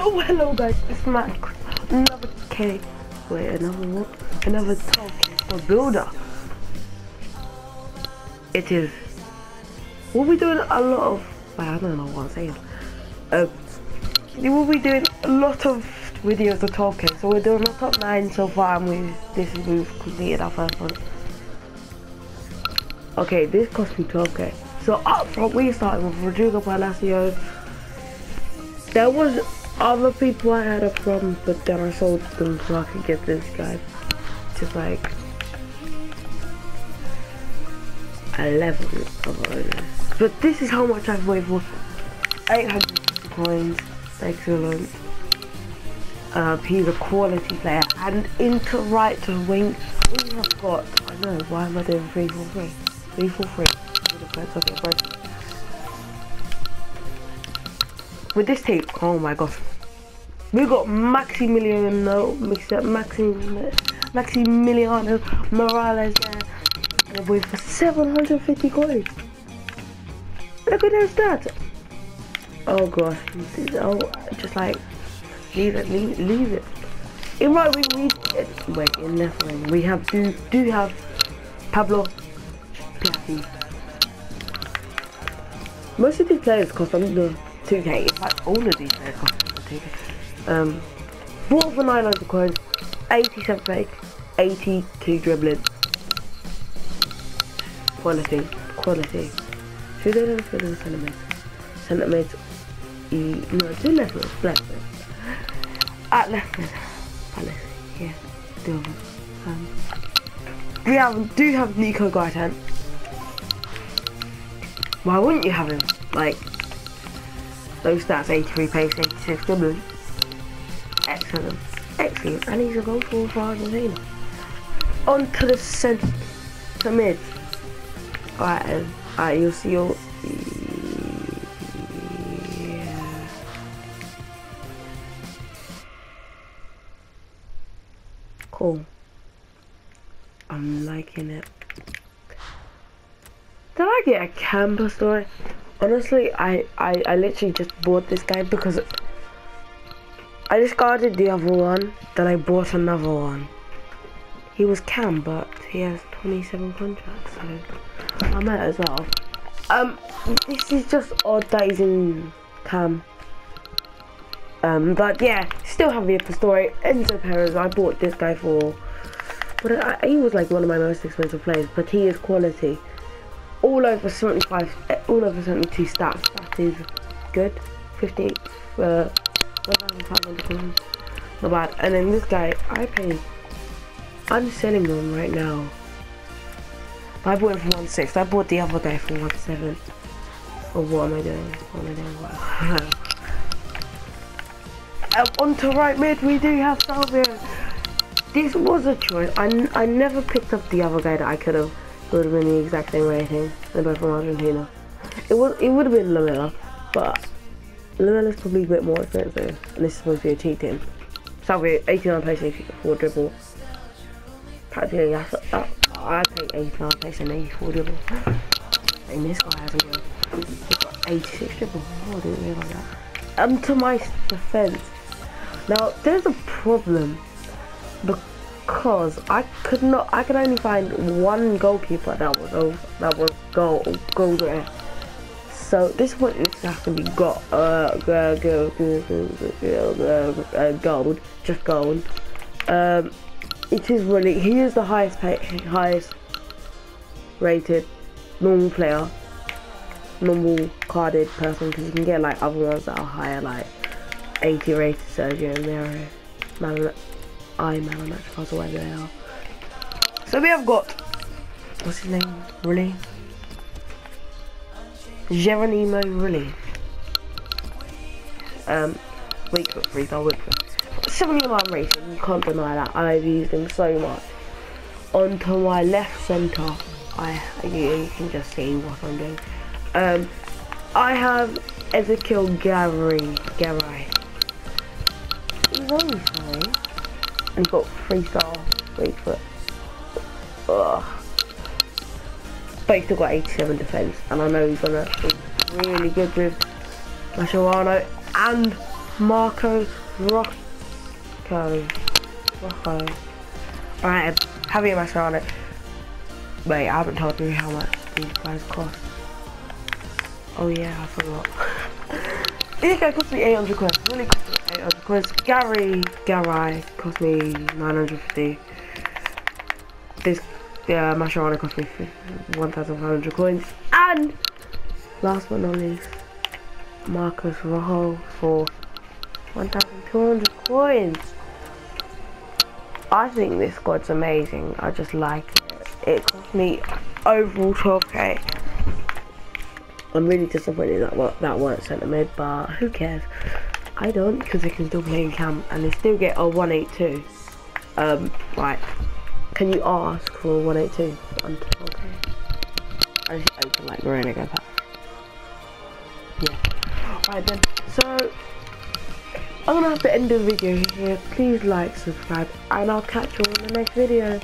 So hello guys, it's Matt. Another K. Wait, another what? Another token for builder. It is. We'll be doing a lot of. Wait, I don't know what I'm saying. Um, we'll be doing a lot of videos of 12k. So we're doing our top nine so far, and we this is we've completed our first one. Okay, this cost me 12k. So up front, we started with Rodrigo Palacio. There was other people I had a problem, but then I sold them so I could get this guy. Just like 11 of owners. But this is how much I've waited for. 800 coins. Excellent. Uh, he's a quality player. And into right to wing. We have got, I know, why am I doing 3 for 3? 3 for 3. Okay. With this tape, oh my god. We got Maximiliano, Maxi, Maximiliano Morales there. with 750 coins. Look at those stats. Oh gosh. Oh, just like, leave it, leave it, leave it. In right we need, wait, in left wing, we have, do, do have Pablo Piatti. Most of these players cost under 2k. In fact, all of these players cost under 2k. Um, bought for 900 coins, 87 fake, 82 dribbling. Quality, quality. Should they don't feel in centimeters? Centimeters, no, do left mid, left mid. At left mid, Palace, yeah, do um, We have, do have Nico Gaitan. Why wouldn't you have him? Like, those stats, 83 pace, 86 dribbling. Excellent. Excellent. And he's a goal scorer for Argentina. On to the centre mid. Alright, um, alright, you'll see your... Yeah. Cool. I'm liking it. Did I get a cam Pastore? Honestly, I, I, I literally just bought this guy because I discarded the other one, then I bought another one. He was cam, but he has 27 contracts, so I might as well. Um, this is just odd that he's in cam. Um, but yeah, still have the other story. Enzo Perez, I bought this guy for, but I, he was like one of my most expensive players, but he is quality all over 75, all over 72 stats. That is good. 50, uh, 1,500 Not bad. And then this guy, I paid. I'm selling them right now. I bought him for 1.6. I bought the other guy for 1.7. Or what am I doing? What am I doing? um, on to right mid, we do have Salvio. This was a choice. I, I never picked up the other guy that I could have would have been the exact same rating. They're both from Argentina. It was it would have been Lamela, but Lamela's probably a bit more expensive, and this is supposed to be a cheat team. Salvio, 89 pace, 84 dribble. Practically, I, I, I take 89 pace and 84 dribble. And this guy hasn't got, he's got 86 dribble. Oh, I didn't realise that. Um, to my defense, now there's a problem because I could not I could only find one goalkeeper that was over, that was goal there. So this one be got uh gold, gold just gold. Um, it is really he is the highest pay, highest rated normal player, normal carded person because you can get like other ones that are higher like 80 rated Sergio Mero, I'm Match Puzzle, wherever they are. So we have got, what's his name? Rulli? Geronimo Rulli. Um, Wakefoot freestyle Wakefoot. 71 racing, you can't deny that. I've used him so much. Onto my left centre, I you, you can just see what I'm doing. Um, I have Ezequiel Garay. Garay. He's only fine and got three star wait for. Ugh. But he's still got 87 defense, and I know he's gonna be really good with Mascherano and Marco Rocco. Rocco. Alright, Mascherano. Wait, I haven't told you how much these guys cost. Oh yeah, I forgot. This guy cost me 800 quid. Rulli cost me 800 quid. Garay, Garay cost me 950. This yeah, Mascherano cost me 1,500 coins. And last but not least, Marcos Rojo for 1,200 coins. I think this squad's amazing. I just like it. It cost me overall 12k. I'm really disappointed that that weren't centre mid, but who cares? I don't because they can still play in camp and they still get a 182. Um, right. Can you ask for 182 okay. I just open like we're gonna go past. Yeah. Alright then. So I'm gonna have to end the video here. Please like, subscribe, and I'll catch you in the next video.